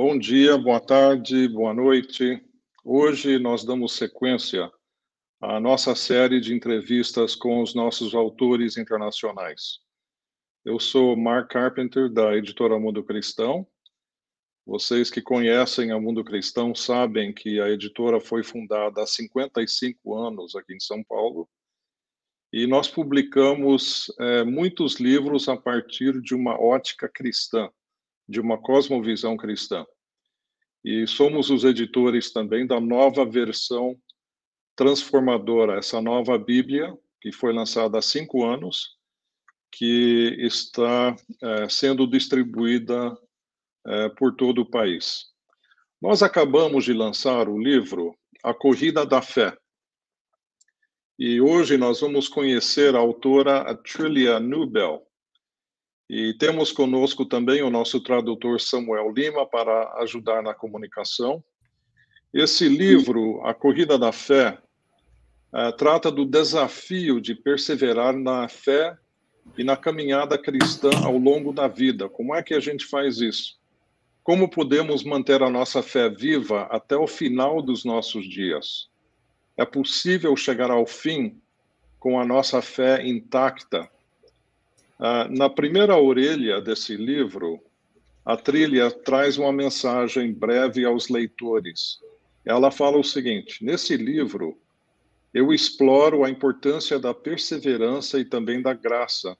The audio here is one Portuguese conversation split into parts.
Bom dia, boa tarde, boa noite. Hoje nós damos sequência à nossa série de entrevistas com os nossos autores internacionais. Eu sou Mark Carpenter, da editora Mundo Cristão. Vocês que conhecem a Mundo Cristão sabem que a editora foi fundada há 55 anos aqui em São Paulo e nós publicamos é, muitos livros a partir de uma ótica cristã, de uma cosmovisão cristã. E somos os editores também da nova versão transformadora, essa nova Bíblia, que foi lançada há cinco anos, que está é, sendo distribuída é, por todo o país. Nós acabamos de lançar o livro A Corrida da Fé, e hoje nós vamos conhecer a autora Trillia Nubel. E temos conosco também o nosso tradutor Samuel Lima para ajudar na comunicação. Esse livro, A Corrida da Fé, uh, trata do desafio de perseverar na fé e na caminhada cristã ao longo da vida. Como é que a gente faz isso? Como podemos manter a nossa fé viva até o final dos nossos dias? É possível chegar ao fim com a nossa fé intacta. Ah, na primeira orelha desse livro, a trilha traz uma mensagem breve aos leitores. Ela fala o seguinte: nesse livro, eu exploro a importância da perseverança e também da graça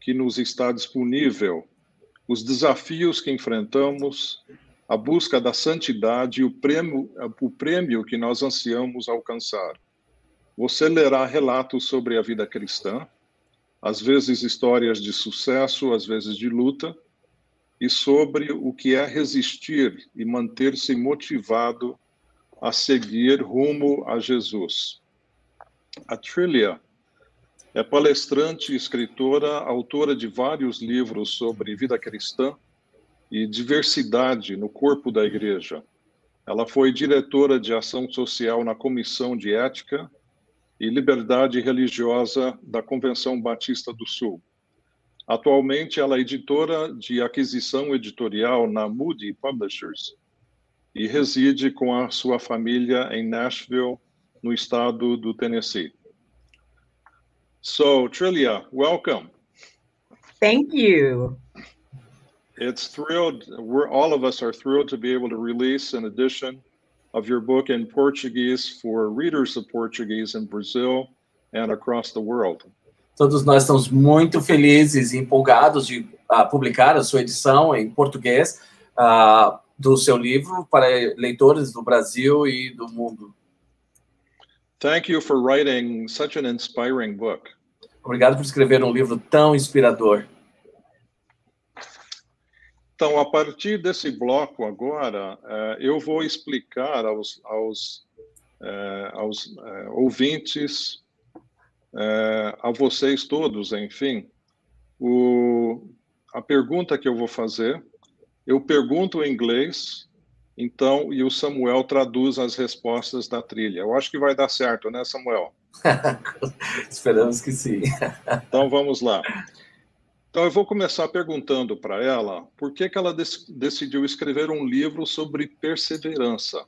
que nos está disponível, os desafios que enfrentamos, a busca da santidade e o prêmio, o prêmio que nós ansiamos alcançar. Você lerá relatos sobre a vida cristã, às vezes histórias de sucesso, às vezes de luta, e sobre o que é resistir e manter-se motivado a seguir rumo a Jesus. A Trillia é palestrante, escritora, autora de vários livros sobre vida cristã e diversidade no corpo da igreja. Ela foi diretora de ação social na Comissão de Ética e Liberdade Religiosa da Convenção Batista do Sul. Atualmente, ela é editora de aquisição editorial na Moody Publishers e reside com a sua família em Nashville, no estado do Tennessee. So, Trillia, welcome. Thank you. it's thrilled. We're all of us are thrilled to be able to release an edition of your book in Portuguese for readers of Portuguese in Brazil and across the world. Todos nós estamos muito felizes e empolgados de uh, publicar a sua edição em português uh, do seu livro para leitores do Brasil e do mundo. Thank you for writing such an inspiring book. Obrigado por escrever um livro tão inspirador. Então, a partir desse bloco agora, eh, eu vou explicar aos, aos, eh, aos eh, ouvintes, a vocês todos, enfim, o, a pergunta que eu vou fazer. Eu pergunto em inglês, então, e o Samuel traduz as respostas da trilha. Eu acho que vai dar certo, né, Samuel? Esperamos que sim. então, vamos lá. Então, eu vou começar perguntando para ela por que, que ela dec decidiu escrever um livro sobre perseverança.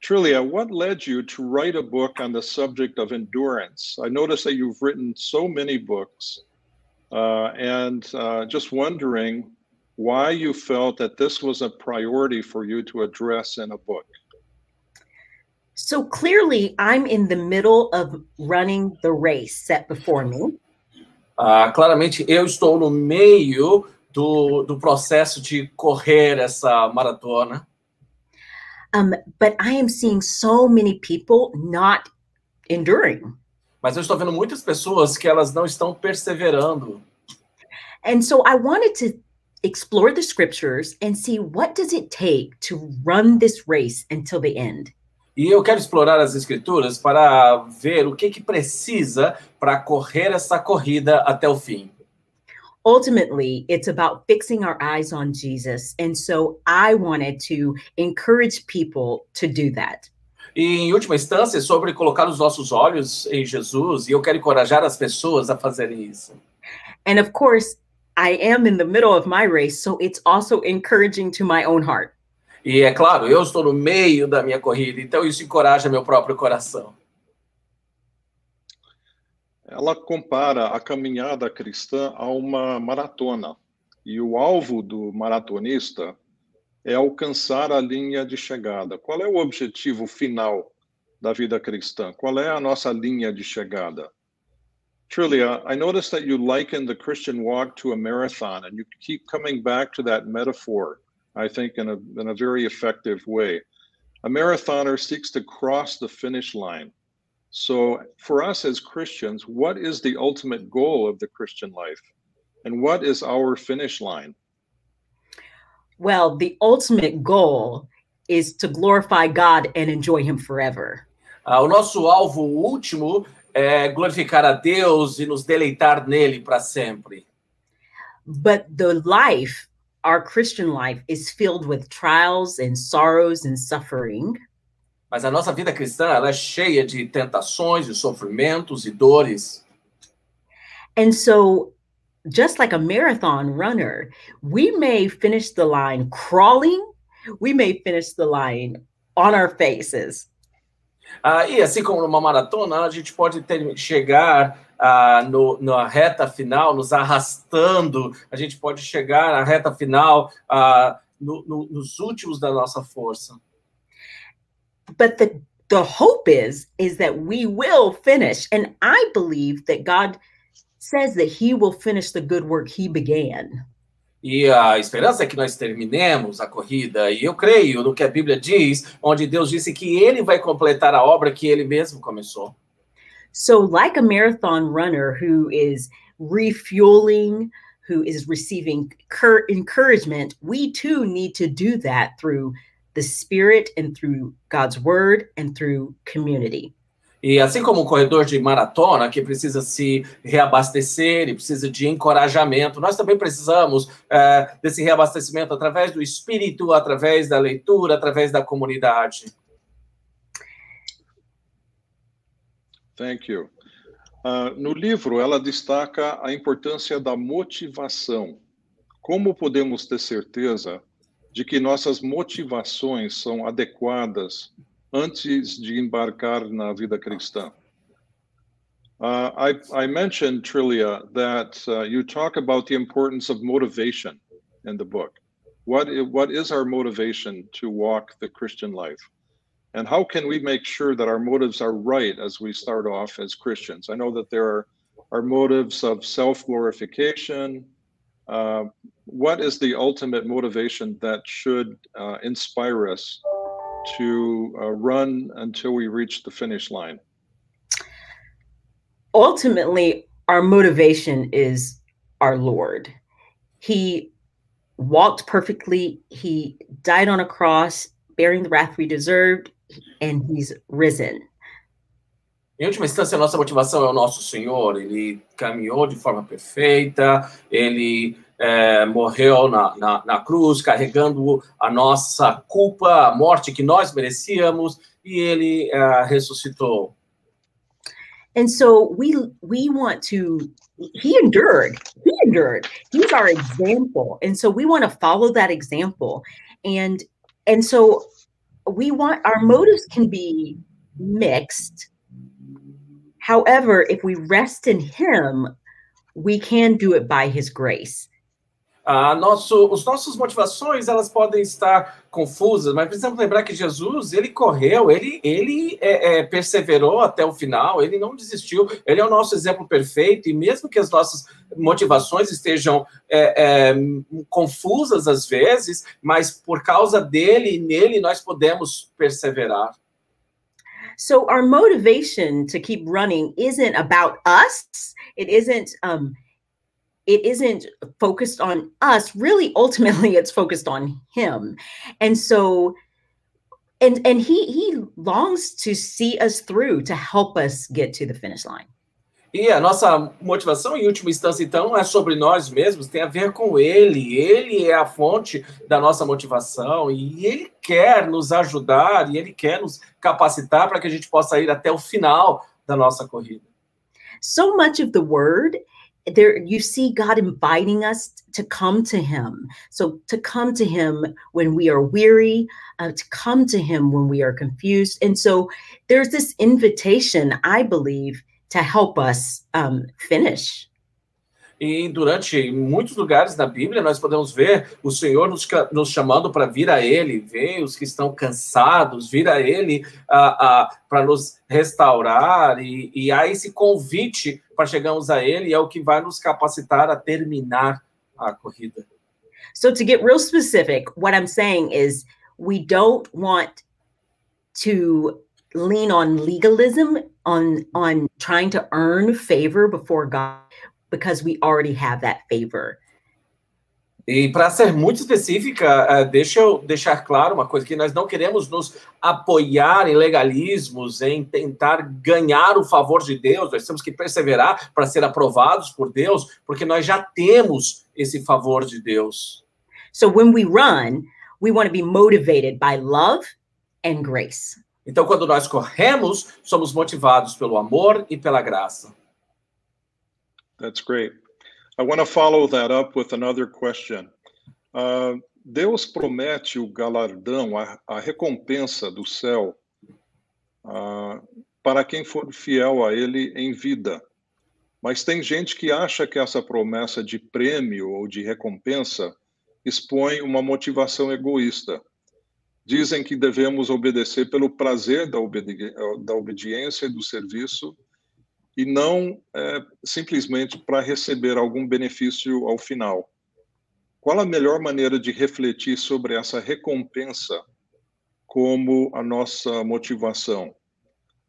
Trillia, what led you to write a book on the subject of endurance? I notice that you've written so many books, uh, and uh, just wondering why you felt that this was a priority for you to address in a book. So clearly, I'm in the middle of running the race set before me. Ah, claramente, eu estou no meio do, do processo de correr essa maratona. Um, but I am seeing so many people not enduring. Mas eu estou vendo muitas pessoas que elas não estão perseverando. And so I wanted to explore the scriptures and see what does it take to run this race until the end. E eu quero explorar as escrituras para ver o que que precisa para correr essa corrida até o fim. Ultimately, it's about fixing our eyes on Jesus. And so I wanted to encourage people to do that. E em última instância, sobre colocar os nossos olhos em Jesus, e eu quero encorajar as pessoas a fazerem isso. And of course, I am in the middle of my race, so it's also encouraging to my own heart. E é claro, eu estou no meio da minha corrida, então isso encoraja meu próprio coração. Ela compara a caminhada cristã a uma maratona. E o alvo do maratonista é alcançar a linha de chegada. Qual é o objetivo final da vida cristã? Qual é a nossa linha de chegada? Trulia, I noticed that you liken the Christian walk to a marathon, and you keep coming back to that metaphor, I think, in a, in a very effective way. A marathoner seeks to cross the finish line. So, for us as Christians, what is the ultimate goal of the Christian life? And what is our finish line? Well, the ultimate goal is to glorify God and enjoy Him forever. Ah, o nosso alvo último é glorificar a Deus e nos deleitar nele para sempre. But the life, our Christian life, is filled with trials and sorrows and suffering. Mas a nossa vida cristã ela é cheia de tentações, e sofrimentos e dores. And so, just like a marathon runner, we may finish the line crawling, we may finish the line on our faces. Ah, e assim como numa maratona, a gente pode ter, chegar ah, no, na reta final, nos arrastando, a gente pode chegar na reta final ah, no, no, nos últimos da nossa força. But the the hope is is that we will finish and I believe that God says that he will finish the good work he began. E a esperança é que nós terminemos a corrida. E eu creio no que a Bíblia diz, onde Deus disse que ele vai completar a obra que ele mesmo começou. So, like a marathon runner who is refueling, who is receiving encouragement, we too need to do that through the Spirit and through God's Word and through community. E assim como um corredor de maratona que precisa se reabastecer e precisa de encorajamento, nós também precisamos é, desse reabastecimento através do espírito, através da leitura, através da comunidade. Thank you. Uh, no livro, ela destaca a importância da motivação. Como podemos ter certeza de que nossas motivações são adequadas antes de embarcar na vida cristã? Uh, I, I, mentioned, Trilia, that uh, you talk about the importance of motivation in the book. What, what is our motivation to walk the Christian life? And how can we make sure that our motives are right as we start off as Christians? I know that there are, are motives of self glorification. Uh, what is the ultimate motivation that should uh, inspire us to uh, run until we reach the finish line? Ultimately, our motivation is our Lord. He walked perfectly, He died on a cross, bearing the wrath we deserved, and He's risen. Em última instância, a nossa motivação é o nosso Senhor. Ele caminhou de forma perfeita, ele é, morreu na, na, na, cruz, carregando a nossa culpa, a morte que nós merecíamos, e ele é, ressuscitou. And so we we want to he endured. He endured. He's our example. And so we want to follow that example. And and so we want our motives can be mixed. However, if we rest in him, we can do it by his grace. Ah, nosso, os nossas motivações elas podem estar confusas, mas precisamos lembrar que Jesus ele correu, ele ele é, é, perseverou até o final, ele não desistiu, ele é o nosso exemplo perfeito e mesmo que as nossas motivações estejam é, é confusas às vezes, mas por causa dele e nele nós podemos perseverar. So our motivation to keep running isn't about us. It isn't um, it isn't focused on us really ultimately it's focused on him and so and and he he longs to see us through to help us get to the finish line E a nossa motivação, em última instância, então, é sobre nós mesmos, tem a ver com Ele. Ele é a fonte da nossa motivação e Ele quer nos ajudar e Ele quer nos capacitar para que a gente possa ir até o final da nossa corrida. So much of the word there you see God inviting us to come to him. So to come to him when we are weary, uh, to come to him when we are confused. And so there's this invitation, I believe, to help us um, finish. E durante muitos lugares da Bíblia nós podemos ver o Senhor nos, nos chamando para vir a Ele, ver os que estão cansados, vir a Ele para nos restaurar, e, e há esse convite para chegarmos a Ele, e é o que vai nos capacitar a terminar a corrida. So, to get real specific, what I'm saying is we don't want to lean on legalism, on, on trying to earn favor before God. because we already have that favor. E para ser muito específica, uh, deixa eu deixar claro uma coisa: que nós não queremos nos apoiar em legalismos, em tentar ganhar o favor de Deus, nós temos que perseverar para ser aprovados por Deus, porque nós já temos esse favor de Deus. So when we run, we want to be motivated by love and grace. Então, quando nós corremos, somos motivados pelo amor e pela graça. That's great. I want to follow that up with another question. Uh, Deus promete o galardão, a, a recompensa do céu uh, para quem for fiel a Ele em vida. Mas tem gente que acha que essa promessa de prêmio ou de recompensa expõe uma motivação egoísta. Dizem que devemos obedecer pelo prazer da, obedi da obediência e do serviço e não é, simplesmente para receber algum benefício ao final. Qual a melhor maneira de refletir sobre essa recompensa como a nossa motivação?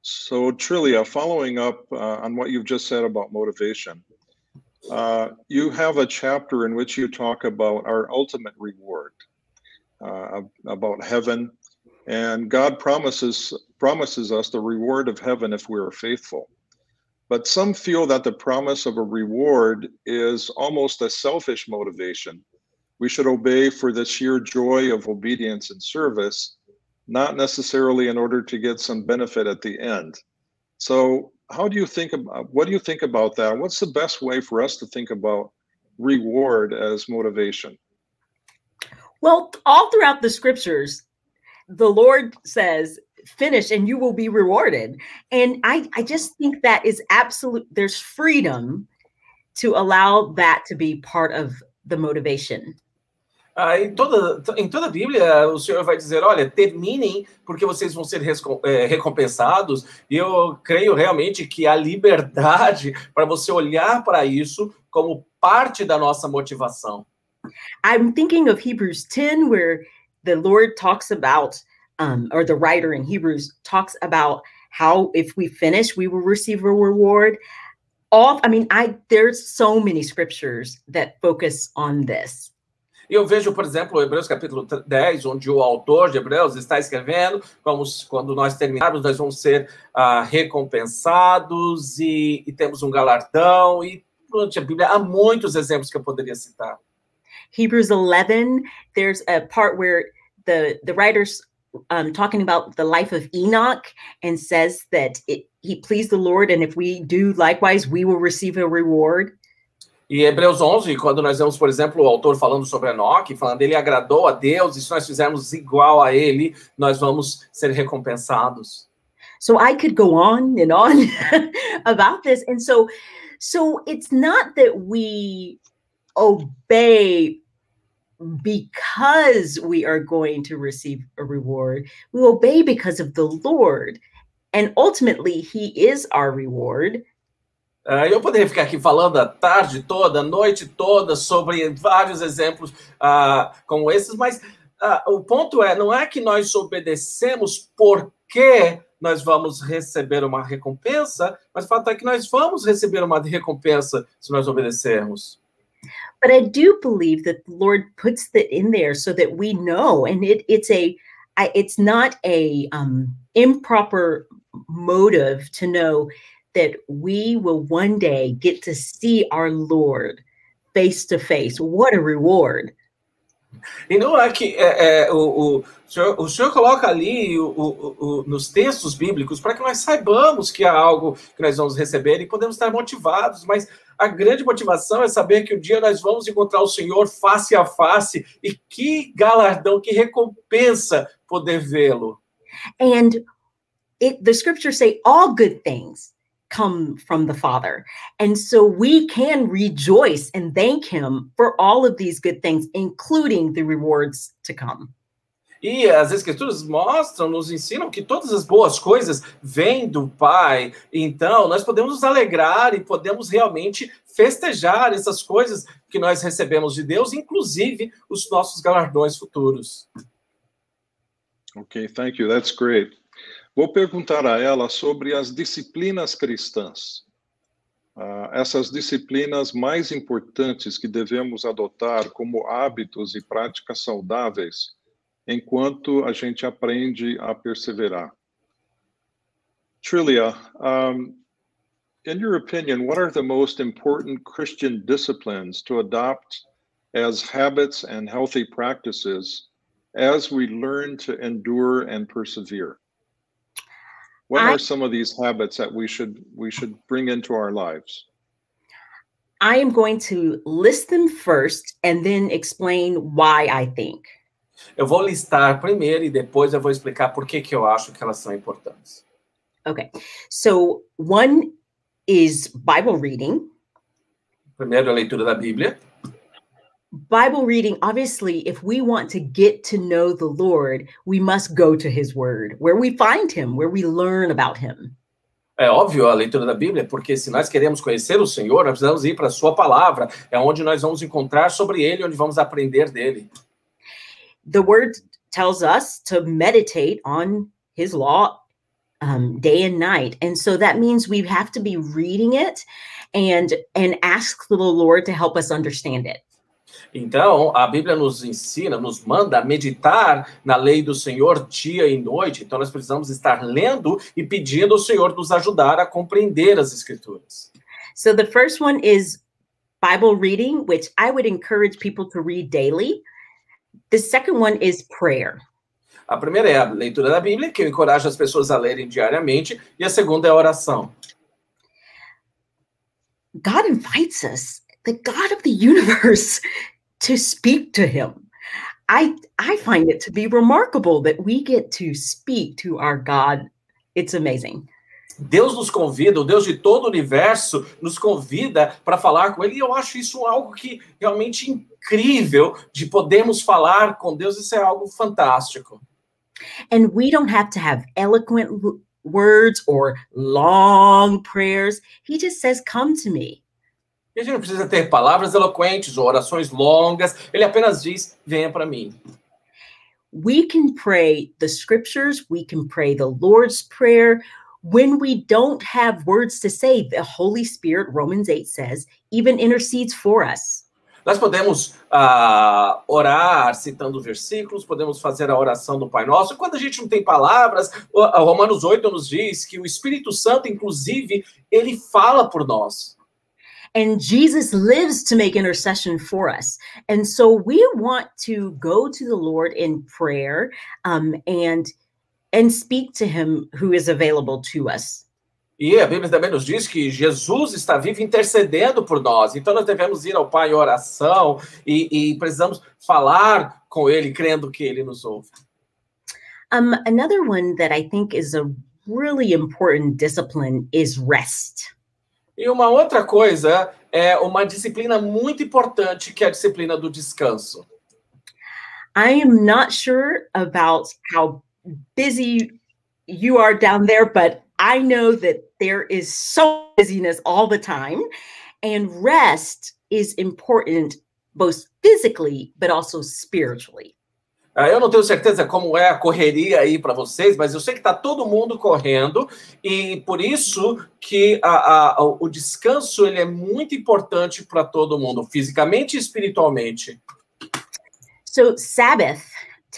So, Trilia, following up uh, on what you've just said about motivation, uh, you have a chapter in which you talk about our ultimate reward, uh, about heaven, and God promises promises us the reward of heaven if we are faithful. But some feel that the promise of a reward is almost a selfish motivation. We should obey for the sheer joy of obedience and service, not necessarily in order to get some benefit at the end. So, how do you think about what do you think about that? What's the best way for us to think about reward as motivation? Well, all throughout the scriptures, the Lord says finish and you will be rewarded. And I, I just think that is absolute, there's freedom to allow that to be part of the motivation. Ah, em, toda, em toda a Bíblia, o Senhor vai dizer: olha, terminem, porque vocês vão ser recompensados. E eu creio realmente que a liberdade para você olhar para isso como parte da nossa motivação. I'm thinking of Hebrews 10, where the Lord talks about um, or the writer in Hebrews talks about how if we finish, we will receive a reward. All, I mean, I there's so many scriptures that focus on this. Eu vejo, por exemplo, Hebreus capítulo 10, onde o autor de Hebreus está escrevendo, como quando nós terminarmos, nós vamos ser uh, recompensados e, e, temos um galardão. E durante a Bíblia há muitos exemplos que eu poderia citar. Hebrews 11, there's a part where the, the writers um, talking about the life of Enoch and says that it, he pleased the Lord, and if we do likewise, we will receive a reward. E Hebreus 11, quando nós vemos, por exemplo, o autor falando sobre Enoque, falando ele agradou a Deus, e se nós fizermos igual a ele, nós vamos ser recompensados. So I could go on and on about this. And so so it's not that we obey because we are going to receive a reward. We obey because of the Lord. And ultimately, He is our reward. Uh, eu poderia ficar aqui falando a tarde toda, a noite toda, sobre vários exemplos uh, como esses, mas uh, o ponto é: não é que nós obedecemos porque nós vamos receber uma recompensa, mas o fato é que nós vamos receber uma recompensa se nós obedecermos. But I do believe that the Lord puts that in there so that we know, and it, it's a, I, it's not a um, improper motive to know that we will one day get to see our Lord face to face. What a reward! E não é que é, é, o, o, senhor, o senhor coloca ali o, o, nos textos bíblicos para que nós saibamos que há algo que nós vamos receber e podemos estar motivados, mas a grande motivação é saber que um dia nós vamos encontrar o Senhor face a face e que galardão, que recompensa poder vê-lo. And it, the scriptures say all good things come from the Father. And so we can rejoice and thank Him for all of these good things, including the rewards to come. E as escrituras mostram, nos ensinam que todas as boas coisas vêm do Pai. Então, nós podemos nos alegrar e podemos realmente festejar essas coisas que nós recebemos de Deus, inclusive os nossos galardões futuros. Ok, thank you. That's great. Vou perguntar a ela sobre as disciplinas cristãs. Uh, essas disciplinas mais importantes que devemos adotar como hábitos e práticas saudáveis enquanto a gente aprende a perseverar. Trilia, um, in your opinion, what are the most important Christian disciplines to adopt as habits and healthy practices as we learn to endure and persevere? What I, are some of these habits that we should we should bring into our lives? I am going to list them first and then explain why I think. Eu vou listar primeiro e depois eu vou explicar por que, que eu acho que elas são importantes. Okay. So, one is Bible reading. Primeiro, a leitura da Bíblia. Bible reading, obviously, if we want to get to know the Lord, we must go to his word, where we find him, where we learn about him. É óbvio a leitura da Bíblia, porque se nós queremos conhecer o Senhor, nós precisamos ir para a sua palavra, é onde nós vamos encontrar sobre ele, onde vamos aprender dele. The word tells us to meditate on his law um, day and night and so that means we have to be reading it and and ask the lord to help us understand it Então, a Bíblia nos ensina, nos manda meditar na lei do Senhor dia e noite. Então, nós precisamos estar lendo e pedindo ao Senhor nos ajudar a compreender as Escrituras. So, the first one is Bible reading, which I would encourage people to read daily. The second one is prayer. A primeira é a leitura da Bíblia, que eu encorajo as pessoas a lerem diariamente, e a segunda é a oração. God invites us, the God of the universe, to speak to him. I I find it to be remarkable that we get to speak to our God. It's amazing. Deus nos convida, o Deus de todo o universo nos convida para falar com Ele, e eu acho isso algo que realmente incrível de podermos falar com Deus, isso é algo fantástico. And we don't have to have eloquent words or long prayers. He just says, Come to me. E a gente não precisa ter palavras eloquentes ou orações longas, ele apenas diz: Venha para mim. We can pray the scriptures, we can pray the Lord's Prayer, when we don't have words to say, the Holy Spirit, Romans 8 says, even intercedes for us. Nós podemos uh, orar citando versículos, podemos fazer a oração do Pai Nosso. Quando a gente não tem palavras, Romanos 8 nos diz que o Espírito Santo, inclusive, ele fala por nós. And Jesus lives to make intercession for us. And so we want to go to the Lord in prayer um, and and speak to him who is available to us. E a Bíblia também nos diz que Jesus está vivo intercedendo por nós. Então nós devemos ir ao Pai em oração e, e precisamos falar com Ele, crendo que Ele nos ouve. Um, another one that I think is a really important discipline is rest. E uma outra coisa é uma disciplina muito importante que é a disciplina do descanso. I am not sure about how busy you are down there, but I know that there is so busyness all the time. And rest is important both physically, but also spiritually. Ah, eu não tenho certeza como é a correria aí para vocês, mas eu sei que está todo mundo correndo e por isso que a, a, o descanso ele é muito importante para todo mundo, fisicamente e espiritualmente. So Sabbath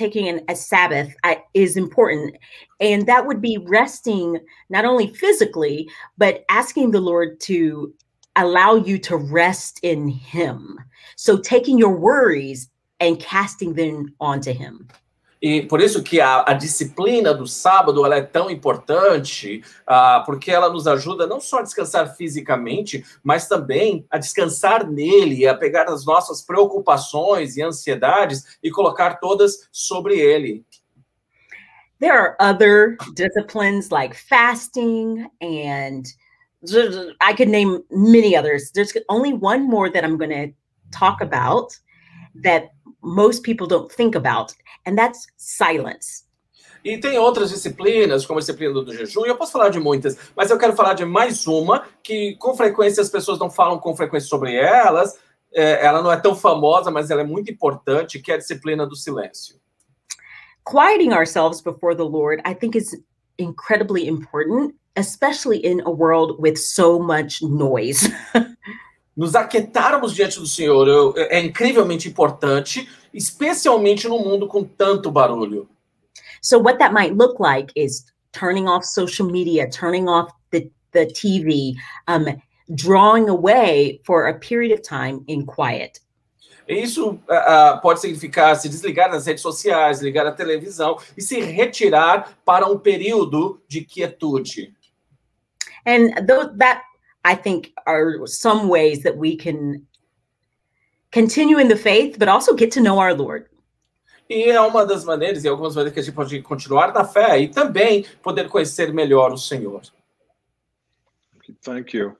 taking an, a Sabbath I, is important. And that would be resting not only physically, but asking the Lord to allow you to rest in Him. So taking your worries and casting them onto Him. E por isso que a, a disciplina do sábado é tão importante, uh, porque ela nos ajuda não só a descansar fisicamente, mas também a descansar nele, a pegar as nossas preocupações e ansiedades e colocar todas sobre ele. There are other disciplines like fasting and I could name many others. There's only one more that I'm going to talk about that most people don't think about, and that's silence. E tem outras disciplinas, como a disciplina do jejum, e eu posso falar de muitas, mas eu quero falar de mais uma que com frequência as pessoas não falam com frequência sobre elas. É, ela não é tão famosa, mas ela é muito importante, que é a disciplina do silêncio. Quieting ourselves before the Lord, I think, is incredibly important, especially in a world with so much noise. nos aquietarmos diante do Senhor eu, é incrivelmente importante, especialmente no mundo com tanto barulho. So what that might look like is turning off social media, turning off the, the TV, um, drawing away for a period of time in quiet. Isso uh, pode significar se desligar das redes sociais, ligar a televisão e se retirar para um período de quietude. And th that I think are some ways that we can continue in the faith, but also get to know our Lord. E é uma das maneiras, e algumas maneiras que a gente pode continuar na fé e também poder conhecer melhor o Senhor. Thank you.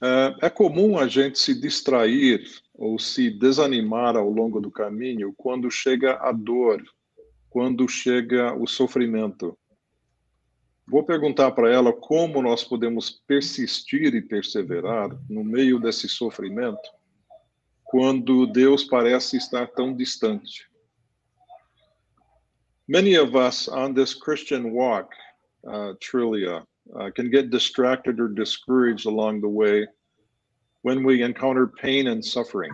Uh, é comum a gente se distrair ou se desanimar ao longo do caminho quando chega a dor, quando chega o sofrimento. Vou perguntar para ela como nós podemos persistir e perseverar no meio desse sofrimento quando Deus parece estar tão distante. Many of us on this Christian walk, uh, Trillia, uh, can get distracted or discouraged along the way when we encounter pain and suffering.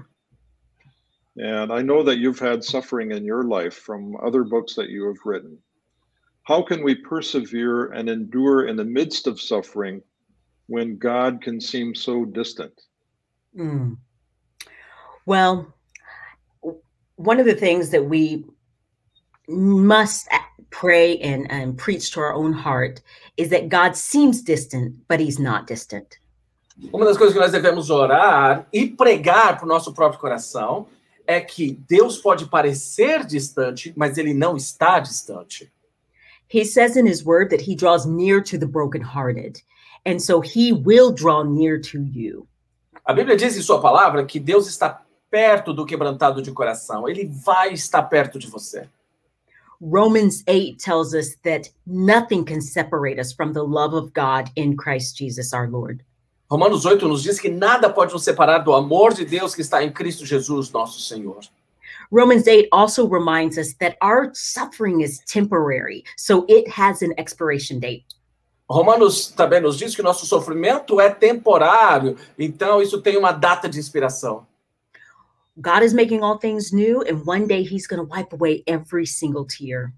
And I know that you've had suffering in your life from other books that you have written. How can we persevere and endure in the midst of suffering when God can seem so distant? Mm. Well, one of the things that we must pray and, and preach to our own heart is that God seems distant, but he's not distant. Uma das coisas que nós devemos orar e pregar para o nosso próprio coração é que Deus pode parecer distante, mas ele não está distante. He says in his word that he draws near to the brokenhearted. And so he will draw near to you. A Bíblia diz em sua palavra que Deus está perto do quebrantado de coração. Ele vai estar perto de você. Romans 8 tells us that nothing can separate us from the love of God in Christ Jesus our Lord. Romanos 8 nos diz que nada pode nos separar do amor de Deus que está em Cristo Jesus, nosso Senhor. Romans 8 also reminds us that our suffering is temporary, so it has an expiration date. Romanos também nos diz que nosso sofrimento é temporário, então isso tem uma data de inspiração. God is making all things new, and one day He's going to wipe away every single tear.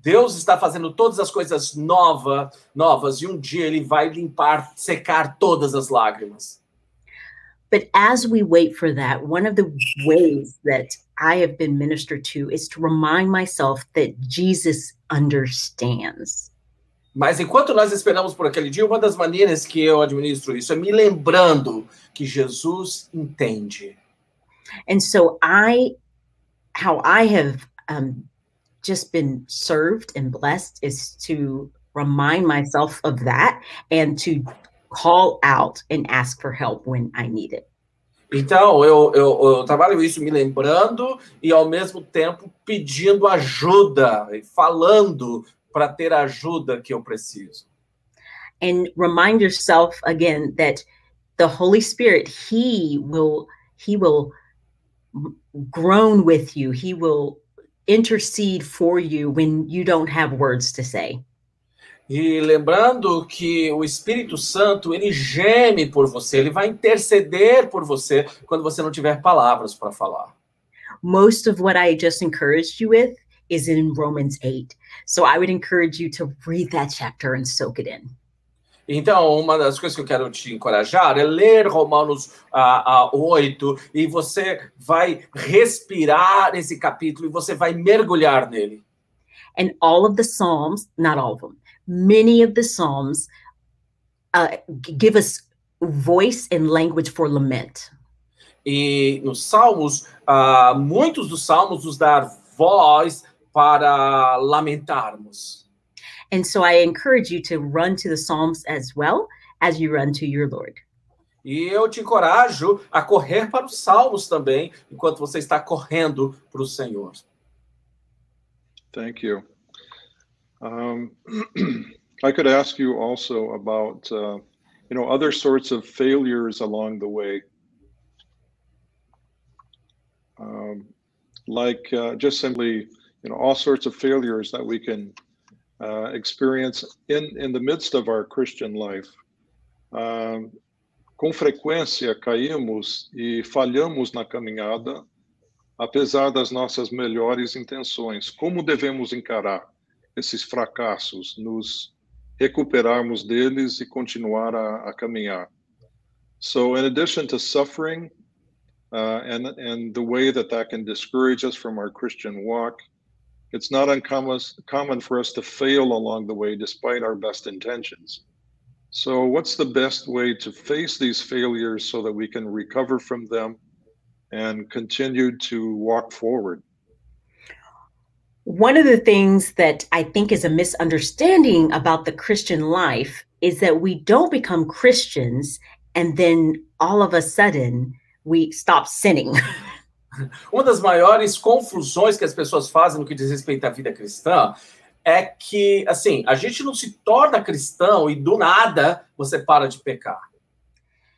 Deus está fazendo todas as coisas nova, novas, e um dia Ele vai limpar, secar todas as lágrimas. But as we wait for that, one of the ways that I have been ministered to is to remind myself that Jesus understands. Mas enquanto nós esperamos por aquele dia, uma das maneiras que eu administro isso é me lembrando que Jesus entende. And so I, how I have um, just been served and blessed is to remind myself of that and to call out and ask for help when I need it. Então, eu, eu, eu, trabalho isso me lembrando e, ao mesmo tempo, pedindo ajuda, falando para ter a ajuda que eu preciso. And remind yourself again that the Holy Spirit, He will, He will groan with you. He will intercede for you when you don't have words to say. E lembrando que o Espírito Santo, ele geme por você, ele vai interceder por você quando você não tiver palavras para falar. Most of what I just encouraged you with is in Romans 8. So I would encourage you to read that chapter and soak it in. Então, uma das coisas que eu quero te encorajar é ler Romanos uh, uh, 8 e você vai respirar esse capítulo e você vai mergulhar nele. And all of the Psalms, not all of them, many of the Psalms uh, give us voice and language for lament. E nos Salmos, uh, muitos dos Salmos nos dar voz para lamentarmos. And so I encourage you to run to the Psalms as well as you run to your Lord. E eu te encorajo a correr para os Salmos também, enquanto você está correndo para o Senhor. Thank you. Um, I could ask you also about, uh, you know, other sorts of failures along the way. Um, like uh, just simply, you know, all sorts of failures that we can uh, experience in, in the midst of our Christian life. Um, com frequência caímos e falhamos na caminhada, apesar das nossas melhores intenções. Como devemos encarar esses fracassos, nos recuperarmos deles e continuar a, a caminhar? So, in addition to suffering uh, and and the way that that can discourage us from our Christian walk, it's not uncommon common for us to fail along the way despite our best intentions. So, what's the best way to face these failures so that we can recover from them and continue to walk forward? One of the things that I think is a misunderstanding about the Christian life is that we don't become Christians and then all of a sudden we stop sinning. Uma das maiores confusões que as pessoas fazem no que diz respeito à vida cristã é que, assim, a gente não se torna cristão e do nada você para de pecar.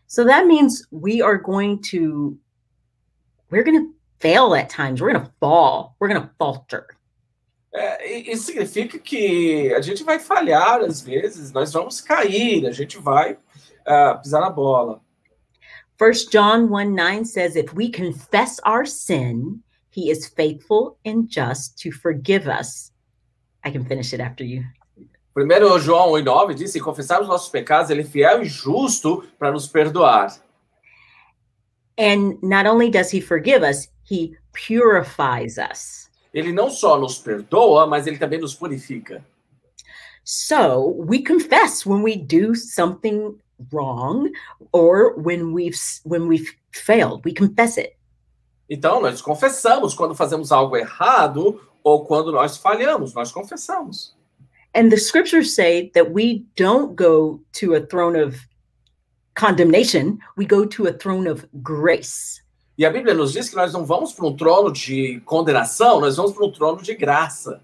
So that means we are going to, we're going to fail at times. We're going to fall. We're going to falter. É, isso significa que a gente vai falhar às vezes, nós vamos cair, a gente vai uh, pisar na bola. First John 1 9 says, If we confess our sin, he is faithful and just to forgive us. I can finish it after you. Primeiro João 1,9 diz: se confessarmos nossos pecados, ele é fiel e justo para nos perdoar. And not only does he forgive us, he purifies us. Ele não só nos perdoa, mas ele também nos purifica. So we confess when we do something wrong or when we've when we've failed. We confess it. Então nós confessamos quando fazemos algo errado ou quando nós falhamos. Nós confessamos. And the scriptures say that we don't go to a throne of condemnation. We go to a throne of grace e a Bíblia nos diz que nós não vamos para um trono de condenação nós vamos para um trono de graça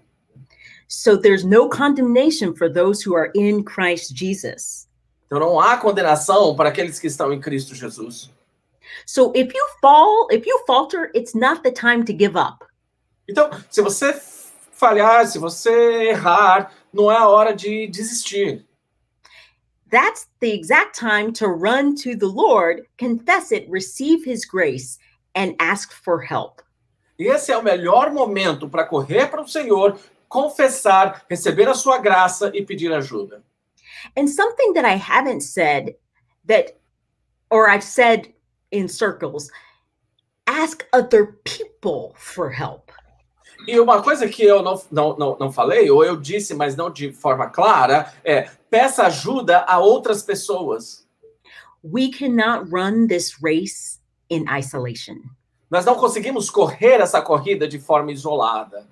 so there's no condemnation for those who are in Christ Jesus Então não há condenação para aqueles que estão em Cristo Jesus. So if you fall, if you falter, it's not the time to give up. Então, se você falhar, se você errar, não é a hora de desistir. That's the exact time to run to the Lord, confess it, receive his grace and ask for help. E esse é o melhor momento para correr para o Senhor, confessar, receber a sua graça e pedir ajuda. And something that I haven't said that, or I've said in circles, ask other people for help. E uma coisa que eu não, não, não, não falei, ou eu disse, mas não de forma clara, é peça ajuda a outras pessoas. We cannot run this race in isolation. Nós não conseguimos correr essa corrida de forma isolada.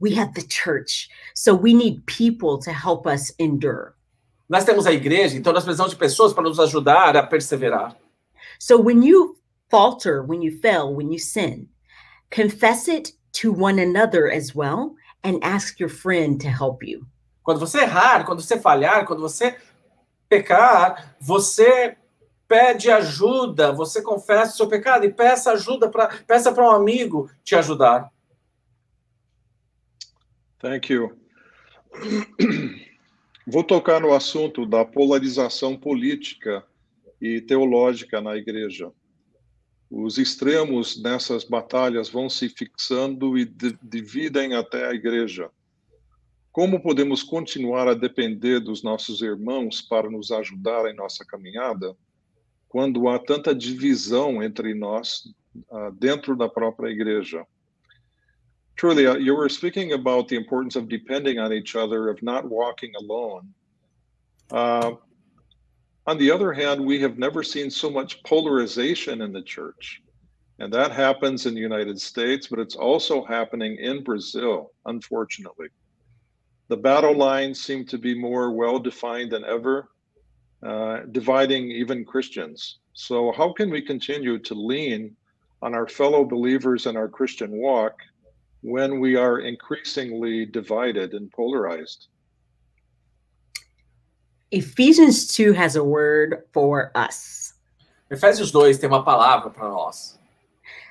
We have the church, so we need people to help us endure. Nós temos a igreja, então nós precisamos de pessoas para nos ajudar a perseverar. So when you falter, when you fail, when you sin, confess it to one another as well and ask your friend to help you. Quando você errar, quando você falhar, quando você pecar, você pede ajuda, você confessa o seu pecado e peça ajuda para peça para um amigo te ajudar. Thank you. Vou tocar no assunto da polarização política e teológica na igreja. Os extremos nessas batalhas vão se fixando e dividem até a igreja. Como podemos continuar a depender dos nossos irmãos para nos ajudar em nossa caminhada, quando há tanta divisão entre nós uh, dentro da própria igreja? Truly, uh, you were speaking about the importance of depending on each other, of not walking alone. Uh, on the other hand, we have never seen so much polarization in the church. And that happens in the United States, but it's also happening in Brazil, unfortunately. The battle lines seem to be more well defined than ever, uh, dividing even Christians. So, how can we continue to lean on our fellow believers in our Christian walk when we are increasingly divided and polarized? Ephesians 2 has a word for us. Efésios 2 tem uma palavra para nós.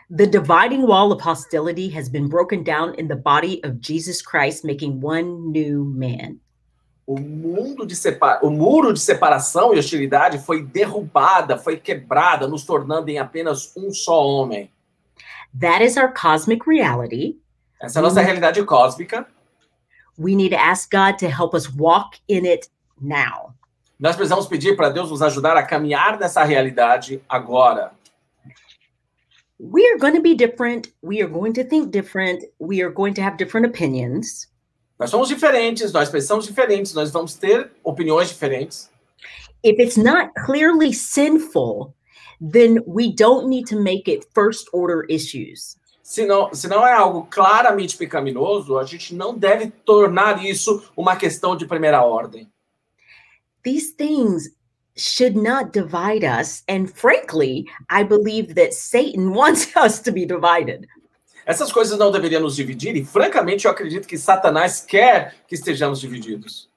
The dividing wall of hostility has been broken down in the body of Jesus Christ, making one new man. O, mundo de separa... o muro de separação e hostilidade foi derrubada, foi quebrada, nos tornando em apenas um só homem. That is our cosmic reality. Essa é a nossa realidade cósmica. We need to ask God to help us walk in it now. Nós precisamos pedir para Deus nos ajudar a caminhar nessa realidade agora. We are going to be different. We are going to think different. We are going to have different opinions. Nós somos diferentes, nós pensamos diferentes, nós vamos ter opiniões diferentes. If it's not clearly sinful, then we don't need to make it first order issues. Se não, se não é algo claramente pecaminoso, a gente não deve tornar isso uma questão de primeira ordem. these things should not divide us. And frankly, I believe that Satan wants us to be divided. Essas coisas não deveriam nos dividir, e francamente eu acredito que Satanás quer que estejamos divididos.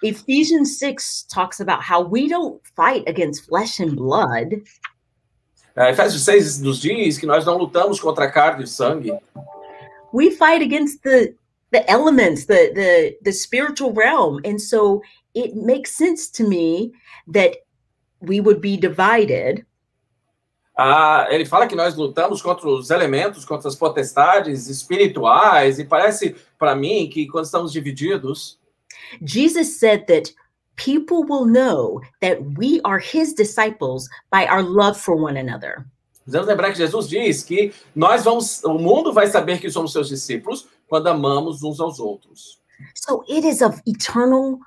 Ephesians 6 talks about how we don't fight against flesh and blood. Uh, Efésios 6 nos diz que nós não lutamos contra carne e sangue. We fight against the the elements, the the the spiritual realm. And so it makes sense to me that we would be divided. Ah, ele fala que nós lutamos contra os elementos, contra as potestades espirituais, e parece para mim que quando estamos divididos. Jesus said that people will know that we are his disciples by our love for one another. Precisamos lembrar que Jesus diz que nós vamos, o mundo vai saber que somos seus discípulos quando amamos uns aos outros. So it is of eternal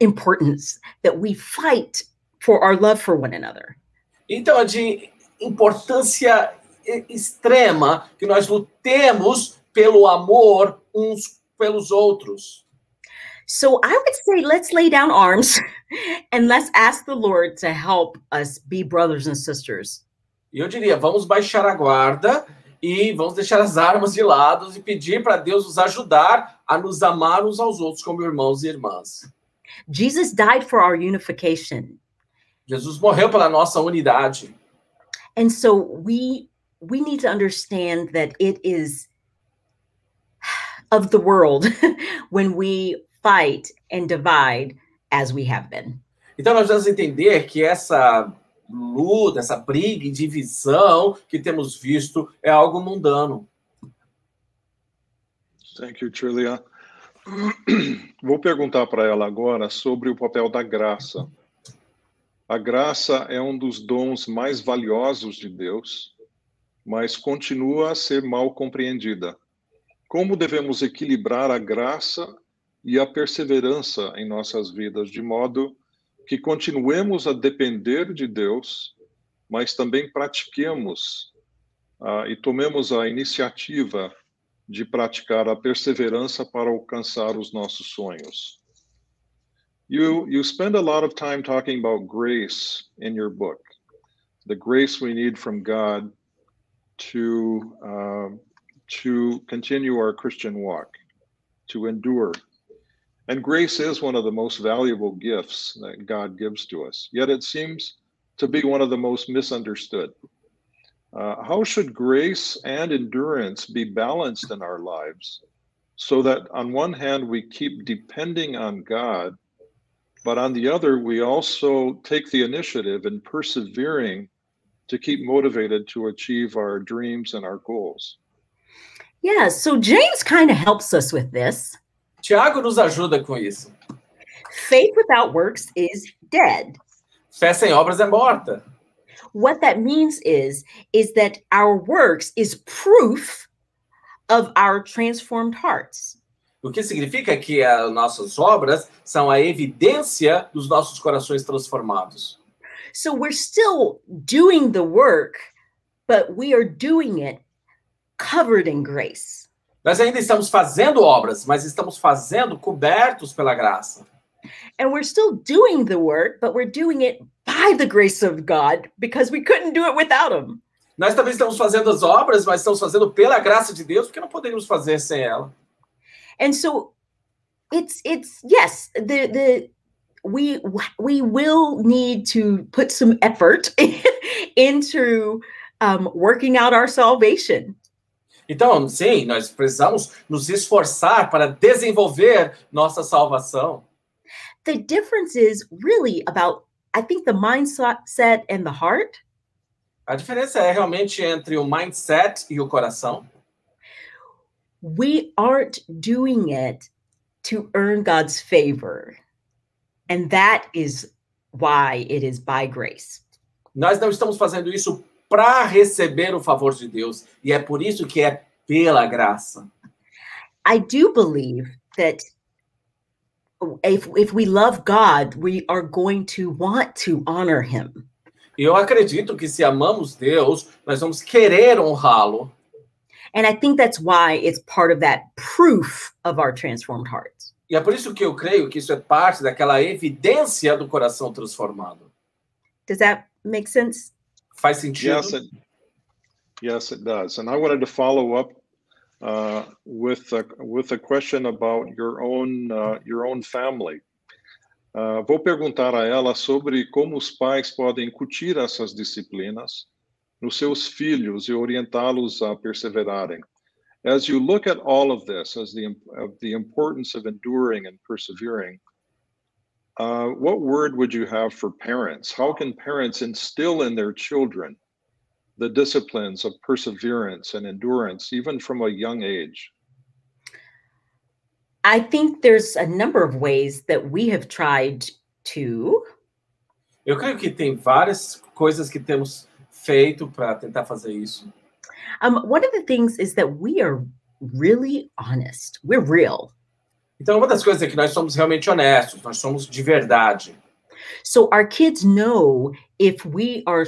importance that we fight for our love for one another. Então é de importância extrema que nós lutemos pelo amor uns pelos outros. So I would say let's lay down arms and let's ask the Lord to help us be brothers and sisters. Eu diria, vamos baixar a guarda e vamos deixar as armas de lado e pedir para Deus nos ajudar a nos amar uns aos outros como irmãos e irmãs. Jesus died for our unification. Jesus morreu pela nossa unidade. And so we we need to understand that it is of the world when we fight and divide as we have been. Então nós vamos entender que essa luta, essa briga e divisão que temos visto é algo mundano. Thank you, Julia. Vou perguntar para ela agora sobre o papel da graça. A graça é um dos dons mais valiosos de Deus, mas continua a ser mal compreendida. Como devemos equilibrar a graça e a perseverança em nossas vidas, de modo que continuemos a depender de Deus, mas também pratiquemos uh, e tomemos a iniciativa de praticar a perseverança para alcançar os nossos sonhos. You, you spend a lot of time talking about grace in your book, the grace we need from God to, uh, to continue our Christian walk, to endure. And grace is one of the most valuable gifts that God gives to us, yet it seems to be one of the most misunderstood. Uh, how should grace and endurance be balanced in our lives so that on one hand we keep depending on God, but on the other we also take the initiative in persevering to keep motivated to achieve our dreams and our goals? Yeah, so James kind of helps us with this. Tiago nos ajuda com isso. Faith without works is dead. Fé sem obras é morta. What that means is is that our works is proof of our transformed hearts. O que significa que as nossas obras são a evidência dos nossos corações transformados. So we're still doing the work, but we are doing it covered in grace. Nós ainda estamos fazendo obras, mas estamos fazendo cobertos pela graça. And we're still doing the work, but we're doing it by the grace of God because we couldn't do it without him. Nós também estamos fazendo as obras, mas estamos fazendo pela graça de Deus, porque não poderíamos fazer sem ela. And so it's it's yes, the the we we will need to put some effort into um, working out our salvation. Então, sim, nós precisamos nos esforçar para desenvolver nossa salvação. The difference is really about, I think, the mindset and the heart. A diferença é realmente entre o mindset e o coração. We aren't doing it to earn God's favor. And that is why it is by grace. Nós não estamos fazendo isso para receber o favor de Deus, e é por isso que é pela graça. I do believe that if, if we love God, we are going to want to honor him. Eu acredito que se amamos Deus, nós vamos querer honrá-lo. And I think that's why it's part of that proof of our transformed hearts. E é por isso que eu creio que isso é parte daquela evidência do coração transformado. Does that make sense? Faz sentido? Yes, it, yes, it does. And I wanted to follow up uh, with a, with a question about your own uh, your own family. Uh, vou perguntar a ela sobre como os pais podem incutir essas disciplinas nos seus filhos e orientá-los a perseverarem. As you look at all of this, as the of the importance of enduring and persevering, uh, what word would you have for parents? How can parents instill in their children the disciplines of perseverance and endurance, even from a young age? I think there's a number of ways that we have tried to. Eu creio que tem várias coisas que temos feito para tentar fazer isso. Um, one of the things is that we are really honest. We're real. Então, uma das coisas é que nós somos realmente honestos, nós somos de verdade. So our kids know if we are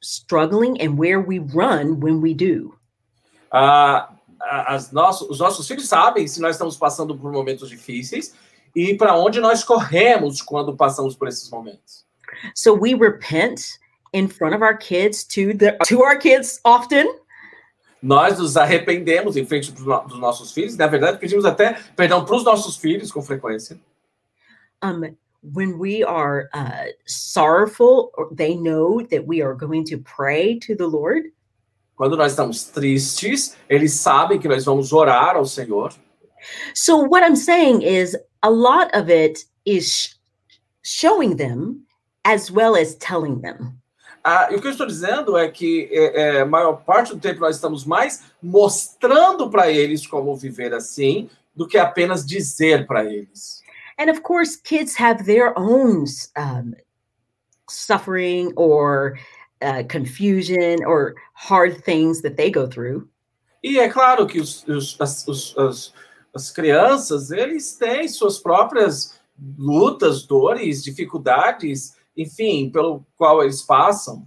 struggling and where we run when we do. Uh, as nossos, os nossos filhos sabem se nós estamos passando por momentos difíceis e para onde nós corremos quando passamos por esses momentos. So we repent in front of our kids to the to our kids often. Nós nos arrependemos em frente dos nossos filhos. Na verdade, pedimos até perdão para os nossos filhos com frequência. Um, when we are uh, sorrowful, they know that we are going to pray to the Lord. Quando nós estamos tristes, eles sabem que nós vamos orar ao Senhor. So what I'm saying is a lot of it is showing them as well as telling them. Ah, e o que eu estou dizendo é que é, é, maior parte do tempo nós estamos mais mostrando para eles como viver assim do que apenas dizer para eles. And of course, kids have their own um, suffering or uh, confusion or hard things that they go through. E é claro que os, os, as, os, as, as crianças, eles têm suas próprias lutas, dores, dificuldades, enfim, pelo qual eles passam.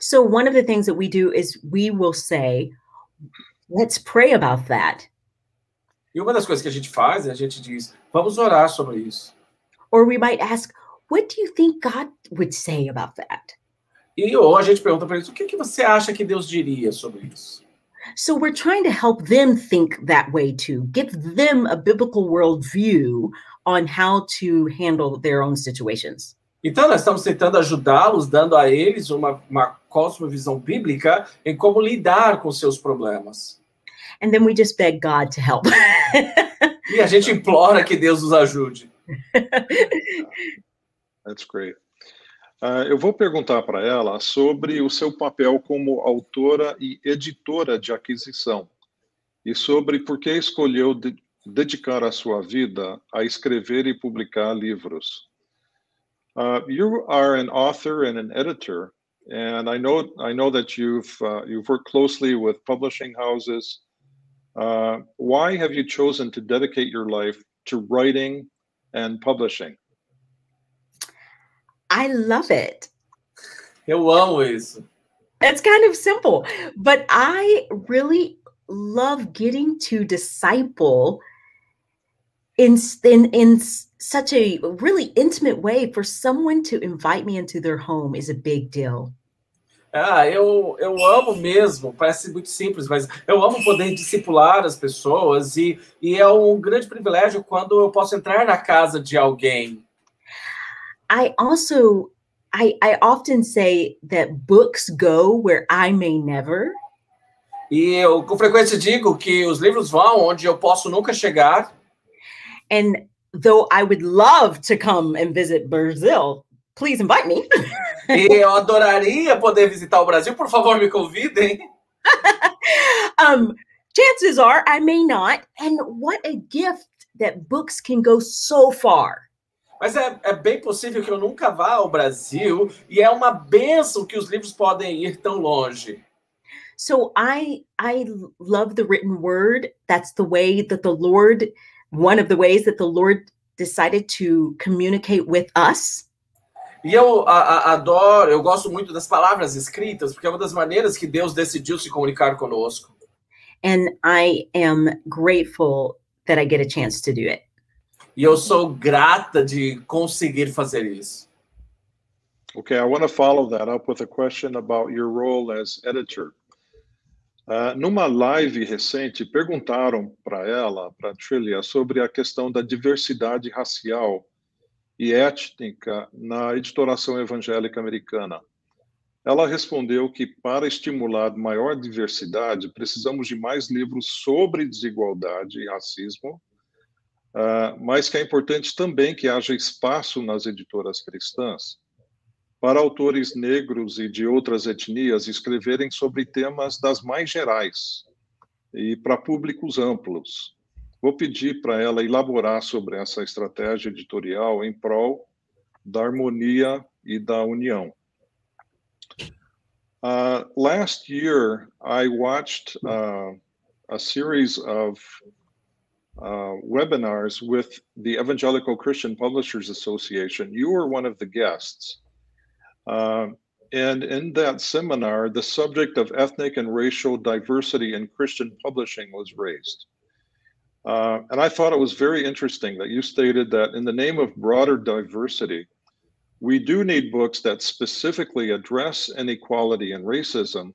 So one of the things that we do is we will say, let's pray about that. E uma das coisas que a gente faz é a gente diz, vamos orar sobre isso. Or we might ask, what do you think God would say about that? E ou a gente pergunta para eles, o que, que você acha que Deus diria sobre isso? So we're trying to help them think that way too, give them a biblical worldview on how to handle their own situations. Então, nós estamos tentando ajudá-los, dando a eles uma, uma cosmovisão bíblica em como lidar com seus problemas. And then we just beg God to help. e a gente implora que Deus nos ajude. That's great. Uh, eu vou perguntar para ela sobre o seu papel como autora e editora de aquisição e sobre por que escolheu de, dedicar a sua vida a escrever e publicar livros. Uh, you are an author and an editor, and I know I know that you've uh, you've worked closely with publishing houses. Uh, why have you chosen to dedicate your life to writing and publishing? I love it. Eu amo isso. It's kind of simple, but I really love getting to disciple in in in such a really intimate way for someone to invite me into their home is a big deal. Ah, eu, eu amo mesmo, parece muito simples, mas eu amo poder discipular as pessoas e, e é um grande privilégio quando eu posso entrar na casa de alguém. I also I, I often say that books go where I may never. E eu com frequência digo que os livros vão onde eu posso nunca chegar. And though I would love to come and visit Brazil, please invite me. eu adoraria poder visitar o Brasil, por favor, me convidem. um, chances are I may not. And what a gift that books can go so far. Mas é, é, bem possível que eu nunca vá ao Brasil e é uma benção que os livros podem ir tão longe. So I I love the written word. That's the way that the Lord one of the ways that the Lord decided to communicate with us. E eu a, a, adoro, eu gosto muito das palavras escritas, porque é uma das maneiras que Deus decidiu se comunicar conosco. And I am grateful that I get a chance to do it. E eu sou grata de conseguir fazer isso. Okay, I want to follow that up with a question about your role as editor. Uh, numa live recente, perguntaram para ela, para Trilha, sobre a questão da diversidade racial e étnica na editoração evangélica americana. Ela respondeu que, para estimular maior diversidade, precisamos de mais livros sobre desigualdade e racismo, uh, mas que é importante também que haja espaço nas editoras cristãs para autores negros e de outras etnias escreverem sobre temas das mais gerais e para públicos amplos. Vou pedir para ela elaborar sobre essa estratégia editorial em prol da harmonia e da união. Uh, last year, I watched uh, a series of uh, webinars with the Evangelical Christian Publishers Association. You were one of the guests. Uh, and in that seminar, the subject of ethnic and racial diversity in Christian publishing was raised. Uh, and I thought it was very interesting that you stated that in the name of broader diversity, we do need books that specifically address inequality and racism,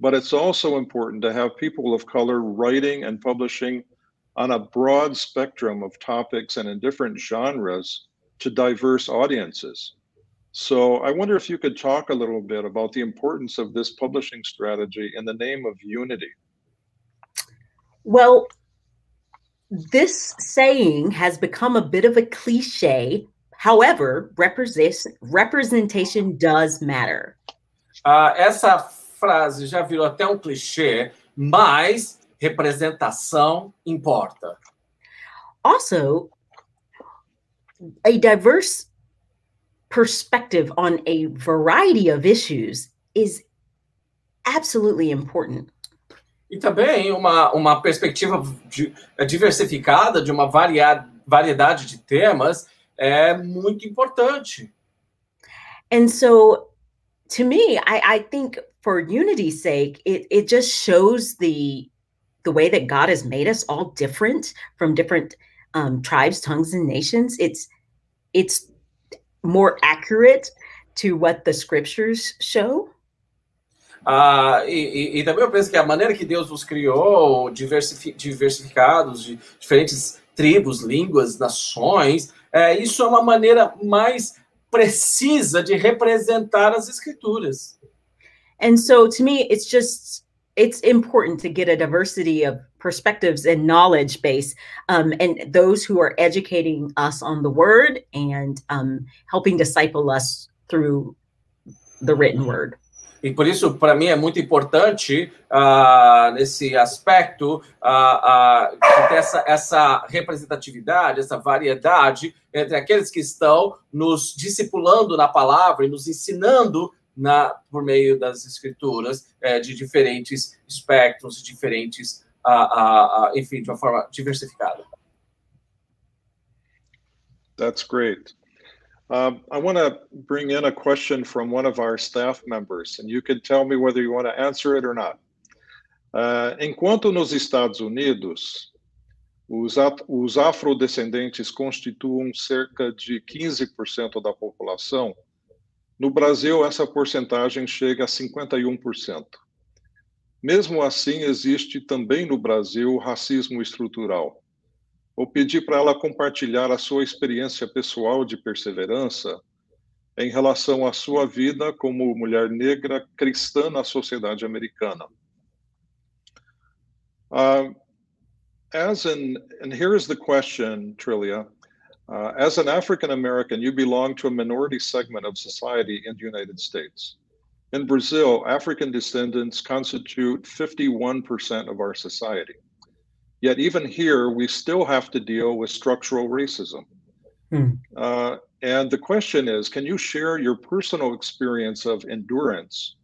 but it's also important to have people of color writing and publishing on a broad spectrum of topics and in different genres to diverse audiences. So I wonder if you could talk a little bit about the importance of this publishing strategy in the name of unity. Well, this saying has become a bit of a cliche. However, representation does matter. Uh, essa frase já virou até um clichê, mas representação importa. Also, a diverse perspective on a variety of issues is absolutely important. E também uma, uma perspectiva diversificada de uma variedade de temas é muito importante. And so, to me, I, I think for unity's sake, it, it just shows the the way that God has made us all different from different um, tribes, tongues, and nations. It's it's more accurate to what the scriptures show? Ah, e, e, também eu penso que a maneira que Deus nos criou, diversificados, de diferentes tribos, línguas, nações, é, isso é uma maneira mais precisa de representar as escrituras. And so to me it's just it's important to get a diversity of perspectives and knowledge base um, and those who are educating us on the word and um, helping disciple us through the written word. E por isso, para mim, é muito importante uh, nesse aspecto uh, uh, essa, essa representatividade, essa variedade entre aqueles que estão nos discipulando na palavra e nos ensinando na, por meio das escrituras é, de diferentes espectros, diferentes, enfim, de uma forma diversificada. That's great. Um, I want to bring in a question from one of our staff members, and you can tell me whether you want to answer it or not. Uh, enquanto nos Estados Unidos, os, os afrodescendentes constituem cerca de 15% da população, no Brasil essa porcentagem chega a 51%. Mesmo assim, existe também no Brasil racismo estrutural. Vou pedir para ela compartilhar a sua experiência pessoal de perseverança em relação à sua vida como mulher negra cristã na sociedade americana. Uh, as an, and here is the question, Trilia. Uh, as an African American, you belong to a minority segment of society in the United States. In Brazil, African descendants constitute 51% of our society. Yet, even here, we still have to deal with structural racism. Hmm. Uh, and the question is can you share your personal experience of endurance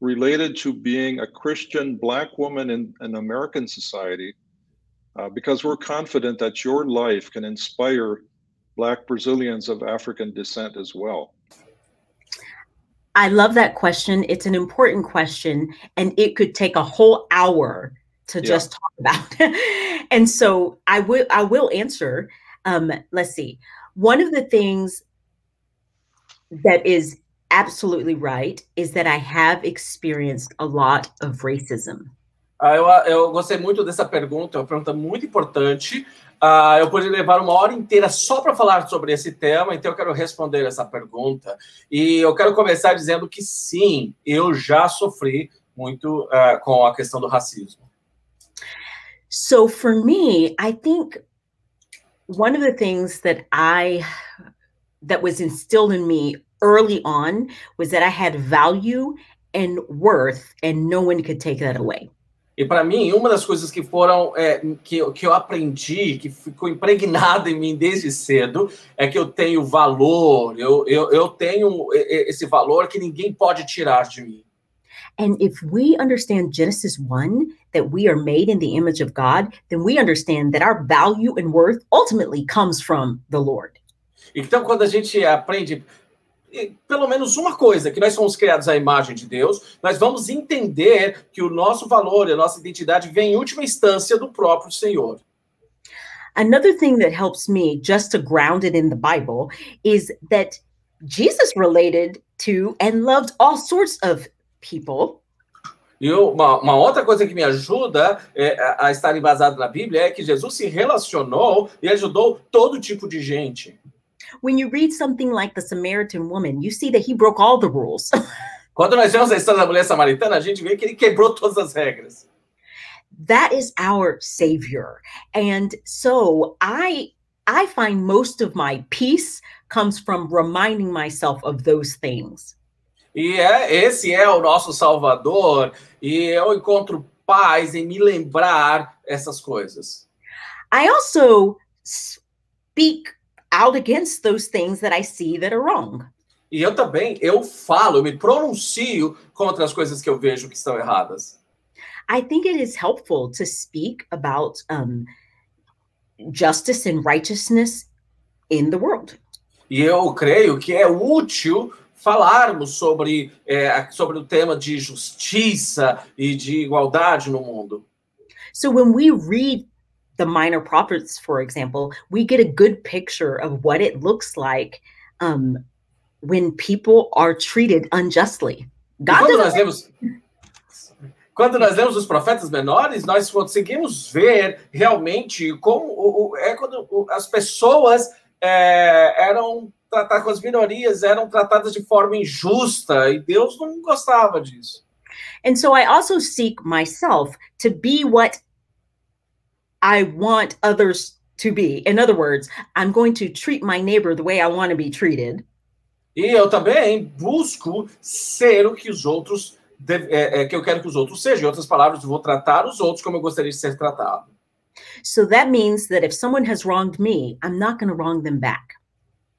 related to being a Christian Black woman in an American society? Uh, because we're confident that your life can inspire Black Brazilians of African descent as well. I love that question. It's an important question, and it could take a whole hour to yeah. just talk about. and so I will I will answer. Um, let's see. One of the things that is absolutely right is that I have experienced a lot of racism. Ah, eu, eu gostei muito dessa pergunta, é uma pergunta muito importante. Uh, eu poderia levar uma hora inteira só para falar sobre esse tema, então eu quero responder essa pergunta. E eu quero começar dizendo que sim, eu já sofri muito uh, com a questão do racismo. So for me, I think one of the things that I that was instilled in me early on was that I had value and worth and no one could take that away. E para mim, uma das coisas que foram é, que, que eu aprendi, que ficou impregnada em mim desde cedo, é que eu tenho valor, eu, eu, eu tenho esse valor que ninguém pode tirar de mim. And if we understand Genesis 1, that we are made in the image of God, then we understand that our value and worth ultimately comes from the Lord. Então, quando a gente aprende pelo menos uma coisa, que nós somos criados à imagem de Deus, nós vamos entender que o nosso valor e a nossa identidade vem em última instância do próprio Senhor. Another thing that helps me just to ground it in the Bible is that Jesus related to and loved all sorts of people. E uma, uma, outra coisa que me ajuda é, a estar embasado na Bíblia é que Jesus se relacionou e ajudou todo tipo de gente. When you read something like the Samaritan woman, you see that he broke all the rules. Quando nós vemos a história da mulher samaritana, a gente vê que ele quebrou todas as regras. That is our savior. And so I I find most of my peace comes from reminding myself of those things. E é, esse é o nosso Salvador, e eu encontro paz em me lembrar essas coisas. I also speak out against those things that I see that are wrong. E eu também, eu falo, eu me pronuncio contra as coisas que eu vejo que estão erradas. I think it is helpful to speak about um, justice and righteousness in the world. E eu creio que é útil falarmos sobre, é, sobre o tema de justiça e de igualdade no mundo. So when we read the minor prophets, for example, we get a good picture of what it looks like um, when people are treated unjustly. God quando nós lemos quando nós lemos os profetas menores, nós conseguimos ver realmente como o, o, é quando o, as pessoas é, eram tratar com as minorias eram tratadas de forma injusta e Deus não gostava disso. And so I also seek myself to be what I want others to be. In other words, I'm going to treat my neighbor the way I want to be treated. E eu também busco ser o que os outros deve, é, é, que eu quero que os outros sejam. Em outras palavras, vou tratar os outros como eu gostaria de ser tratado. So that means that if someone has wronged me, I'm not going to wrong them back.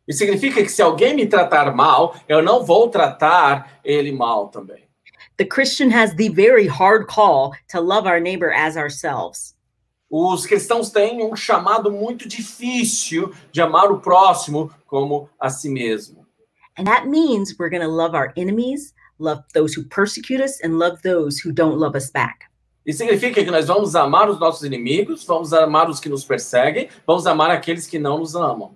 Isso significa que se alguém me tratar mal, eu não vou tratar ele mal também. The Christian has the very hard call to love our neighbor as ourselves. Os cristãos têm um chamado muito difícil de amar o próximo como a si mesmo. And that means we're going to love our enemies, love those who persecute us, and love those who don't love us back. Isso significa que nós vamos amar os nossos inimigos, vamos amar os que nos perseguem, vamos amar aqueles que não nos amam.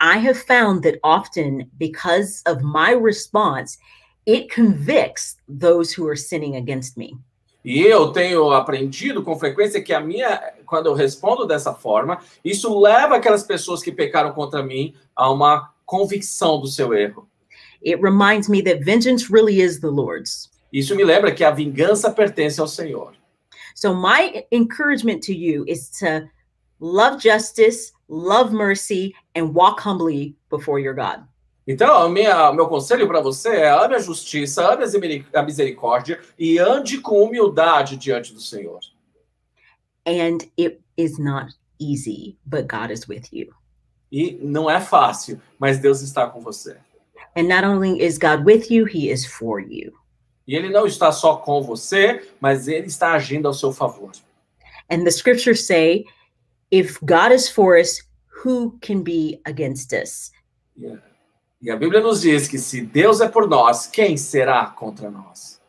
I have found that often, because of my response, it convicts those who are sinning against me. E eu tenho aprendido com frequência que a minha, quando eu respondo dessa forma, isso leva aquelas pessoas que pecaram contra mim a uma convicção do seu erro. It reminds me that vengeance really is the Lord's. Isso me lembra que a vingança pertence ao Senhor. So, my encouragement to you is to love justice, love mercy, and walk humbly before your God. Então, minha, meu conselho para você é ame a justiça, ame a misericórdia e ande com humildade diante do Senhor. And it is not easy, but God is with you. E não é fácil, mas Deus está com você. And not only is God with you, he is for you. E ele não está só com você, mas ele está agindo ao seu favor. And the scriptures say, if God is for us, who can be against us? Yeah. E a Bíblia nos diz que se Deus é por nós, quem será contra nós?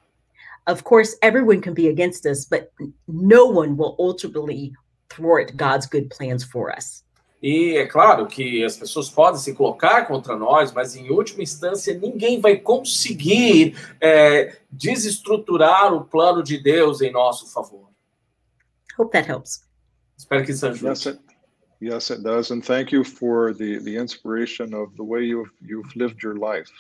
Of course, everyone can be against us, but no one will ultimately thwart God's good plans for us. E é claro que as pessoas podem se colocar contra nós, mas em última instância ninguém vai conseguir é, desestruturar o plano de Deus em nosso favor. Hope that helps. Espero que isso ajude. Yes, it, does. And thank you for the, the inspiration of the way you've, you've lived your life.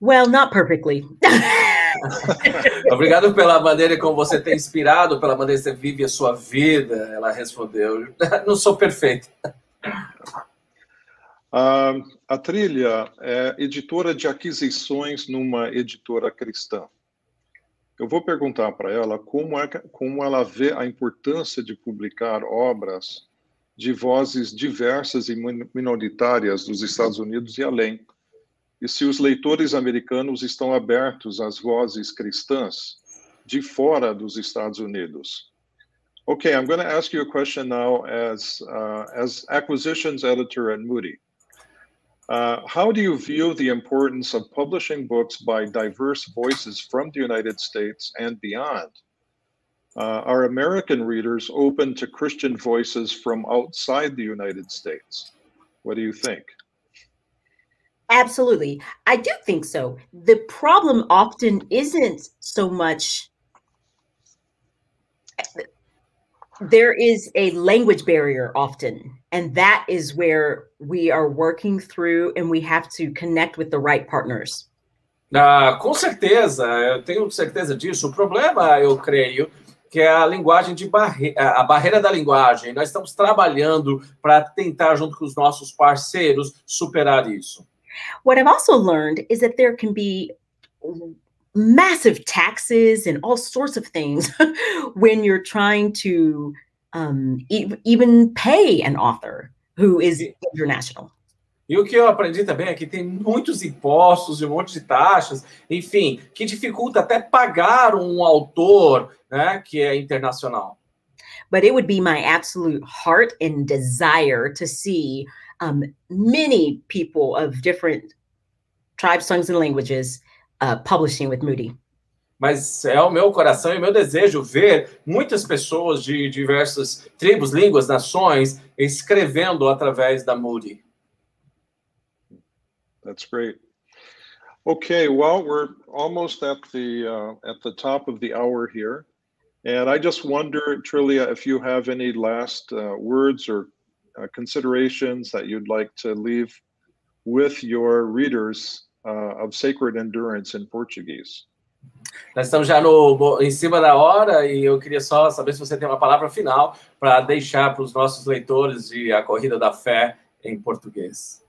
Well, not perfectly. Obrigado pela maneira como você tem inspirado, pela maneira que você vive a sua vida. Ela respondeu: Não sou perfeita. Uh, a Trilha é editora de aquisições numa editora cristã. Eu vou perguntar para ela como, é, como ela vê a importância de publicar obras de vozes diversas e minoritárias dos Estados Unidos e além, e se os leitores americanos estão abertos às vozes cristãs de fora dos Estados Unidos. Okay, I'm going to ask you a question now as uh, as acquisitions editor at Moody. Uh, how do you view the importance of publishing books by diverse voices from the United States and beyond? Uh, are American readers open to Christian voices from outside the United States? What do you think? Absolutely. I do think so. The problem often isn't so much there is a language barrier often and that is where we are working through and we have to connect with the right partners. Ah, com certeza eu tenho certeza disso. O problema eu creio que é a linguagem de barreira a barreira da linguagem. Nós estamos trabalhando para tentar junto com os nossos parceiros superar isso. What i've also learned is that there can be massive taxes and all sorts of things when you're trying to um, e even pay an author who is international. E o que eu aprendi também é que tem muitos impostos e um monte de taxas, enfim, que dificulta até pagar um autor né, que é internacional. But it would be my absolute heart and desire to see um, many people of different tribes, tongues, and languages uh, publishing with Moody. Mas é o meu coração e o meu desejo ver muitas pessoas de diversas tribos, línguas, nações escrevendo através da Moody. That's great. Okay, well, we're almost at the uh, at the top of the hour here, and I just wonder, Trilia, if you have any last uh, words or uh, considerations that you'd like to leave with your readers uh, of Sacred Endurance in Portuguese. Nós estamos já no, em cima da hora e eu queria só saber se você tem uma palavra final para deixar para os nossos leitores de A Corrida da Fé em português.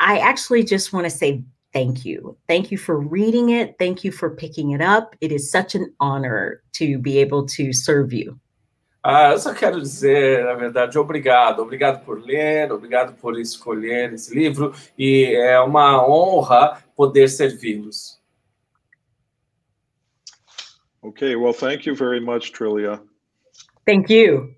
I actually just want to say thank you. Thank you for reading it. Thank you for picking it up. It is such an honor to be able to serve you. Ah, eu só quero dizer, na verdade, obrigado. Obrigado por ler, obrigado por escolher esse livro e é uma honra poder servi-los. Okay, well, thank you very much, Trillia. Thank you.